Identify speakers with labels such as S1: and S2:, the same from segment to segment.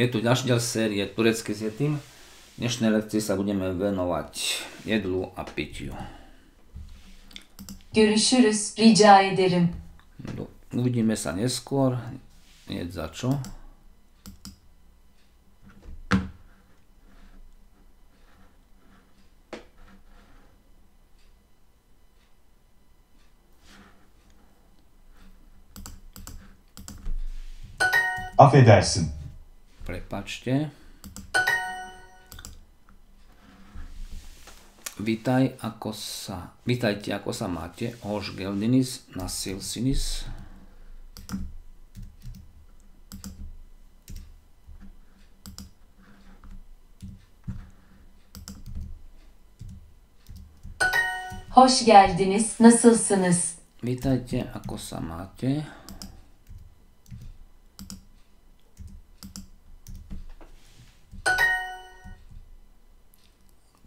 S1: Je tu ďalší ďal série Turecké s Yetim. V dnešnej lekcii sa budeme venovať jedlu a pitiu.
S2: Görüşürüz. Rica ederim.
S1: Uvidíme sa neskôr. Nie za čo.
S3: Affedersin.
S1: Prepačte. Vítaj, ako sa, vítajte, ako sa máte. Hoş geldiniz, nasılsınız?
S2: Hoş geldiniz. Nasılsınız?
S1: Vítajte, ako sa máte.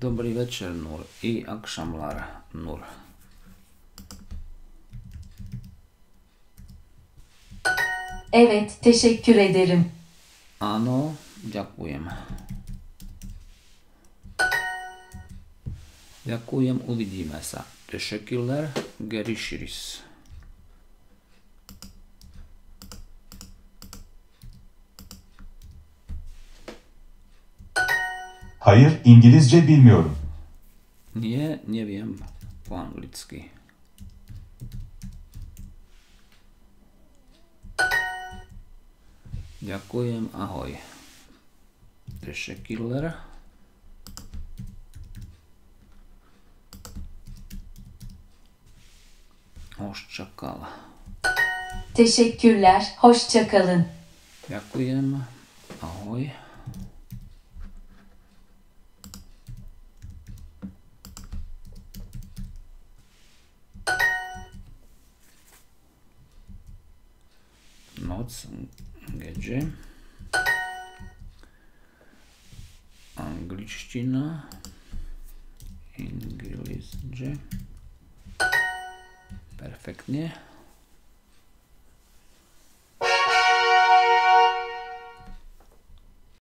S1: Добри вечер, Нур, и акшамлар, Нур.
S2: Evet, teşekkür ederim.
S1: Ano, дякуємо. Дякуємо, увидимося. Teşekkürler, görüşürüz.
S3: Hayır, İngilizce bilmiyorum.
S1: Nie, nie wiem po angielsku. Ďakujem, ahoj. Ešte killer. Hoşçakal.
S2: Teşekkürler, hoşçakalın.
S1: Ďakujem, ahoj. moc, gdzie? Anglicztina, English, perfektnie.